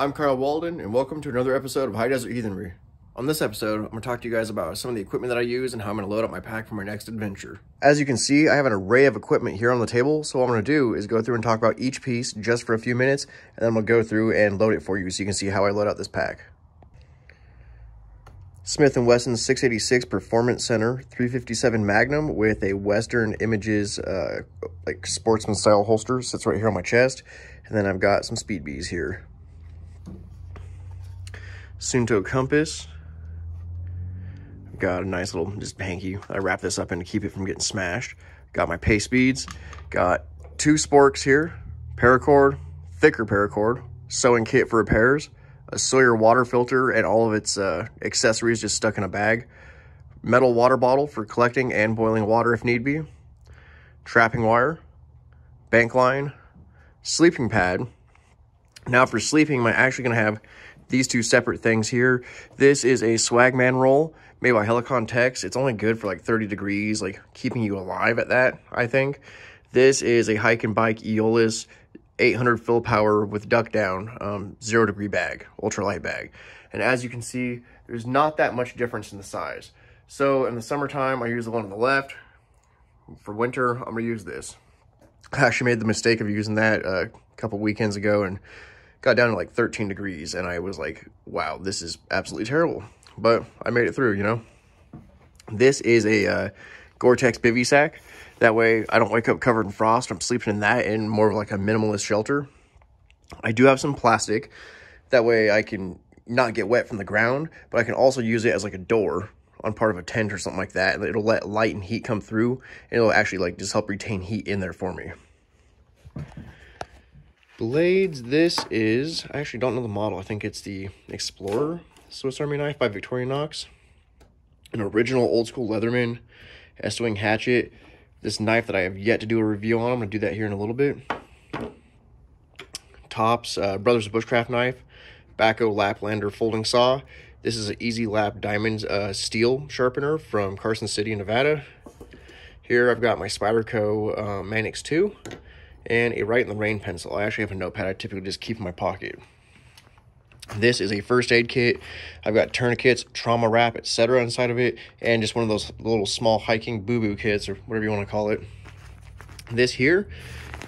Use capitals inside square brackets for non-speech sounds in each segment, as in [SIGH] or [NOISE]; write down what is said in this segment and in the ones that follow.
I'm Kyle Walden, and welcome to another episode of High Desert Heathenry. On this episode, I'm going to talk to you guys about some of the equipment that I use and how I'm going to load up my pack for my next adventure. As you can see, I have an array of equipment here on the table, so what I'm going to do is go through and talk about each piece just for a few minutes, and then I'm going to go through and load it for you so you can see how I load out this pack. Smith & Wesson 686 Performance Center 357 Magnum with a Western Images uh, like sportsman style holster sits right here on my chest. And then I've got some Speed Beez here. Suunto compass. Got a nice little just hanky. I wrap this up in to keep it from getting smashed. Got my pace beads. Got two sporks here. Paracord, thicker paracord. Sewing kit for repairs. A Sawyer water filter and all of its uh, accessories just stuck in a bag. Metal water bottle for collecting and boiling water if need be. Trapping wire. Bank line. Sleeping pad. Now for sleeping, I'm actually going to have these two separate things here. This is a Swagman roll made by Helikon-Tex. It's only good for like 30 degrees, like keeping you alive at that, I think. This is a Hyke & Byke Eolus 800 fill power with duck down, um, zero degree bag, ultralight bag. And as you can see, there's not that much difference in the size. So in the summertime, I use the one on the left. For winter, I'm gonna use this. I actually made the mistake of using that uh, a couple weekends ago and got down to like 13 degrees and I was like, wow, this is absolutely terrible. But I made it through, you know. This is a uh, Gore-Tex bivy sack. That way I don't wake up covered in frost. I'm sleeping in that in more of like a minimalist shelter. I do have some plastic. That way I can not get wet from the ground, but I can also use it as like a door on part of a tent or something like that. It'll let light and heat come through and it'll actually like just help retain heat in there for me. Blades, this is, I actually don't know the model. I think it's the Explorer Swiss Army knife by Victorinox. An original old school Leatherman Estwing hatchet. This knife that I have yet to do a review on. I'm going to do that here in a little bit. Tops, uh, Brothers Bushcraft knife. Bahco Laplander folding saw. This is an EZE-LAP Diamond uh, steel sharpener from Carson City, Nevada. Here I've got my Spyderco uh, Manix 2 and a write in the rain pencil. I actually have a notepad I typically just keep in my pocket. This is a first aid kit. I've got tourniquets, trauma wrap, etc. inside of it, and just one of those little small hiking boo-boo kits, or whatever you want to call it. This here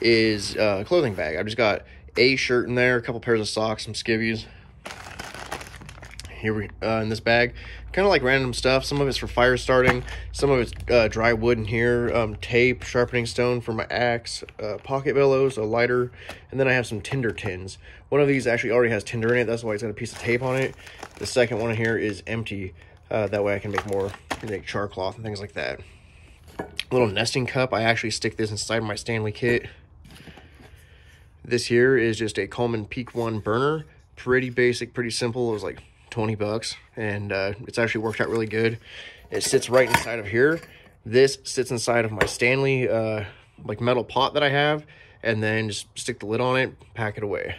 is a clothing bag. I've just got a shirt in there, a couple pairs of socks, some skivvies. Here we uh, in this bag, kind of like random stuff. Some of it's for fire starting, some of it's uh, dry wood in here, um, tape, sharpening stone for my axe, uh, pocket bellows, a lighter, and then I have some tinder tins. One of these actually already has tinder in it, that's why it's got a piece of tape on it. The second one here is empty, uh, that way I can make more, make char cloth and things like that. Little nesting cup, I actually stick this inside my Stanley kit. This here is just a Coleman Peak 1 burner. Pretty basic, pretty simple. It was like 20 bucks and uh, it's actually worked out really good. It sits right inside of here. This sits inside of my Stanley uh, like metal pot that I have and then just stick the lid on it, pack it away.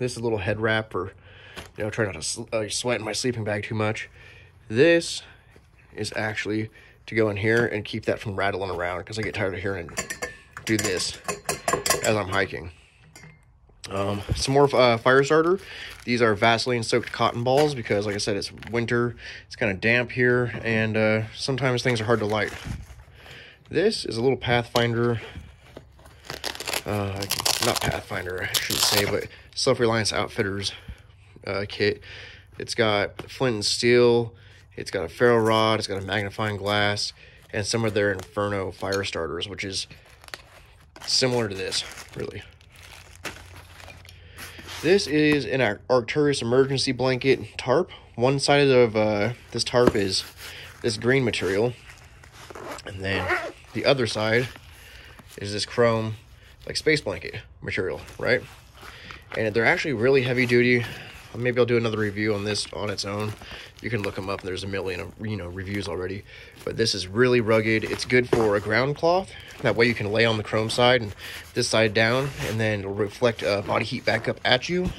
This is a little head wrap for, you know, try not to uh, sweat in my sleeping bag too much. This is actually to go in here and keep that from rattling around because I get tired of hearing it do this as I'm hiking. Um, some more uh, fire starter. These are Vaseline soaked cotton balls because, like I said, it's winter. It's kind of damp here, and uh, sometimes things are hard to light. This is a little Pathfinder, uh, not Pathfinder, I shouldn't say, but Self-Reliance Outfitters uh, kit. It's got flint and steel. It's got a ferro rod. It's got a magnifying glass, and some of their Inferno fire starters, which is similar to this, really. This is an Arcturus emergency blanket tarp. One side of uh, this tarp is this green material. And then the other side is this chrome, like space blanket material, right? And they're actually really heavy duty. Maybe I'll do another review on this on its own. You can look them up. There's a million of you know reviews already. But this is really rugged. It's good for a ground cloth. That way you can lay on the chrome side and this side down, and then it'll reflect uh, body heat back up at you.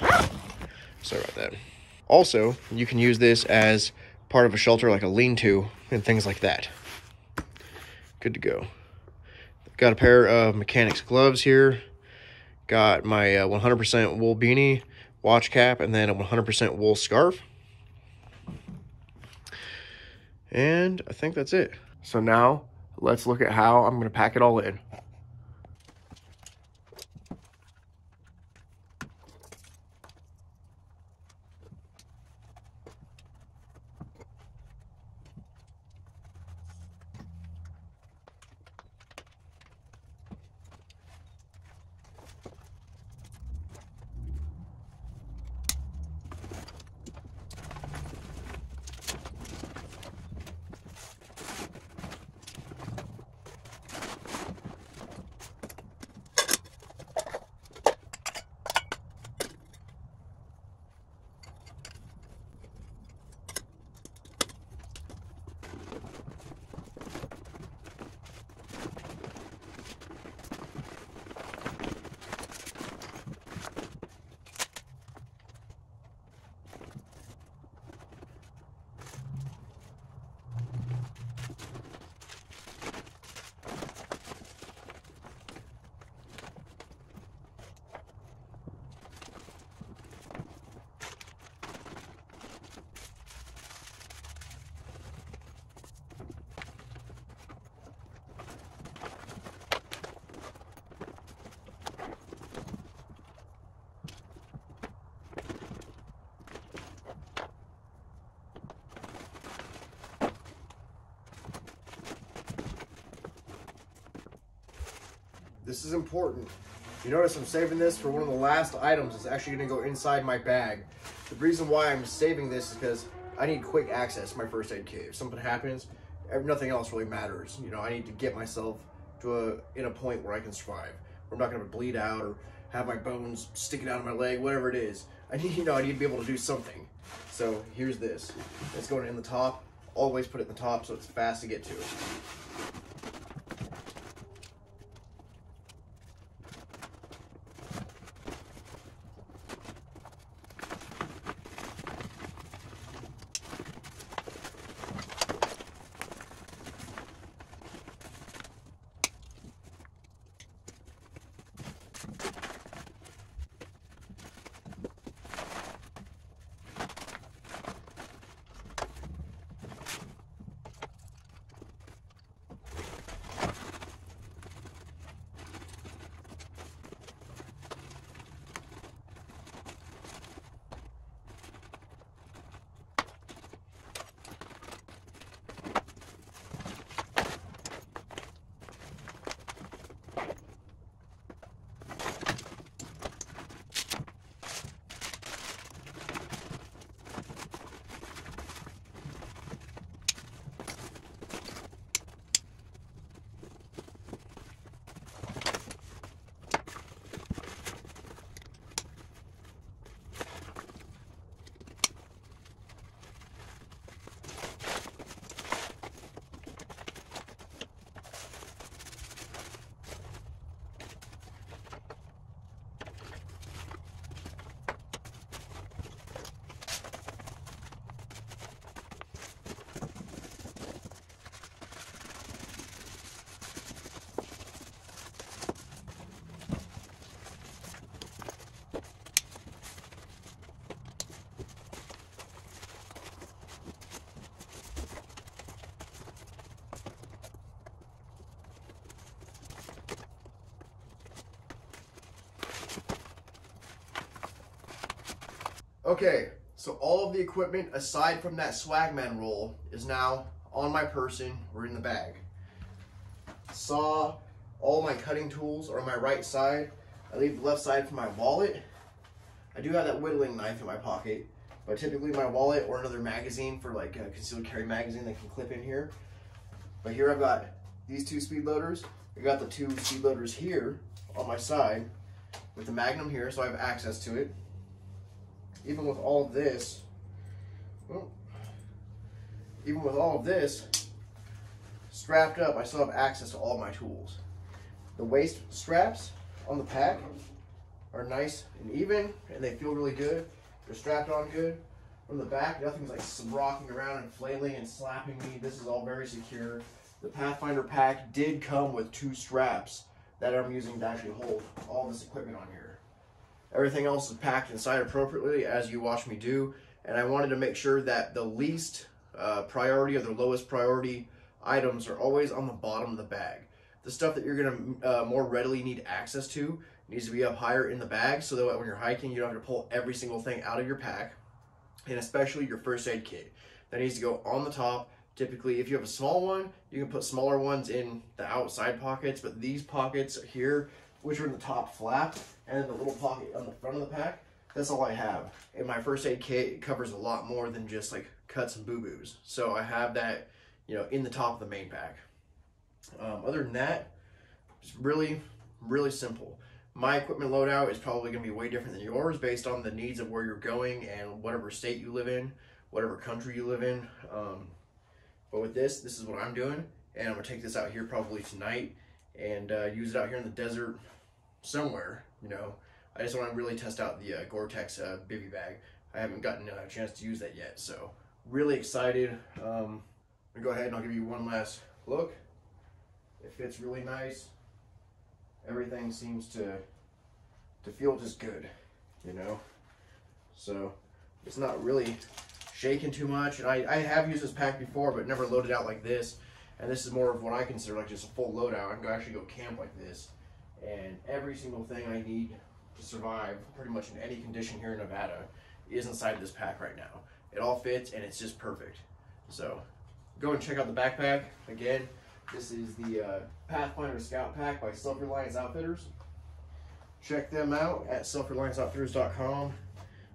Sorry about that. Also, you can use this as part of a shelter like a lean-to and things like that. Good to go. Got a pair of mechanics gloves here. Got my 100% uh, wool beanie watch cap, and then a 100% wool scarf. And I think that's it. So now let's look at how I'm going to pack it all in. This is important. You notice I'm saving this for one of the last items It's actually gonna go inside my bag. The reason why I'm saving this is because I need quick access to my first aid kit. If something happens, nothing else really matters. You know, I need to get myself to a in a point where I can survive. Where I'm not gonna bleed out or have my bones sticking out of my leg, whatever it is. I [LAUGHS] need, you know, I need to be able to do something. So here's this. It's going in the top. Always put it in the top so it's fast to get to. Okay, so all of the equipment aside from that Swagman roll is now on my person or in the bag. Saw, all my cutting tools are on my right side. I leave the left side for my wallet. I do have that whittling knife in my pocket, but typically my wallet or another magazine for like a concealed carry magazine that can clip in here. But here I've got these two speed loaders. I got the two speed loaders here on my side with the Magnum here, so I have access to it even with all of this, well, even with all of this strapped up, I still have access to all my tools. The waist straps on the pack are nice and even, and they feel really good. They're strapped on good. From the back, nothing's like rocking around and flailing and slapping me. This is all very secure. The Pathfinder pack did come with two straps that I'm using to actually hold all this equipment on here. Everything else is packed inside appropriately as you watch me do. And I wanted to make sure that the least uh, priority or the lowest priority items are always on the bottom of the bag. The stuff that you're to uh, more readily need access to needs to be up higher in the bag so that when you're hiking, you don't have to pull every single thing out of your pack. And especially your first aid kit. That needs to go on the top. Typically, if you have a small one, you can put smaller ones in the outside pockets, but these pockets here, which are in the top flap, and then the little pocket on the front of the pack, that's all I have. And my first aid kit covers a lot more than just like cuts and boo-boos. So I have that, you know, in the top of the main pack. Um, other than that, it's really, really simple. My equipment loadout is probably going to be way different than yours based on the needs of where you're going and whatever state you live in, whatever country you live in. Um, but with this, this is what I'm doing. And I'm going to take this out here probably tonight and uh, use it out here in the desert somewhere, you know. I just want to really test out the uh, Gore-Tex uh, bivy bag. I haven't gotten a chance to use that yet, so really excited. Um, go ahead and I'll give you one last look. It fits really nice. Everything seems to to feel just good, you know. So it's not really shaking too much. And I, I have used this pack before, but never loaded out like this. And this is more of what I consider like just a full loadout. I can actually go camp like this. And every single thing I need to survive pretty much in any condition here in Nevada is inside this pack right now. It all fits and it's just perfect. So go and check out the backpack. Again, this is the uh, Pathfinder Scout Pack by Self Reliance Outfitters. Check them out at selfrelianceoutfitters.com.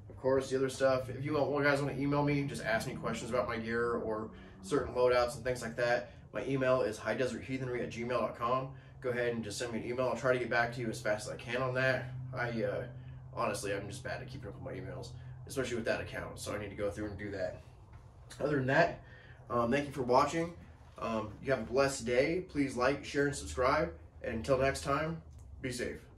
Of course, the other stuff, if you want, guys want to email me, just ask me questions about my gear or certain loadouts and things like that. My email is highdesertheathenry at gmail.com. Go ahead and just send me an email. I'll try to get back to you as fast as I can on that. I uh, honestly, I'm just bad at keeping up with my emails, especially with that account. So I need to go through and do that. Other than that, um, thank you for watching. Um, you have a blessed day. Please like, share, and subscribe. And until next time, be safe.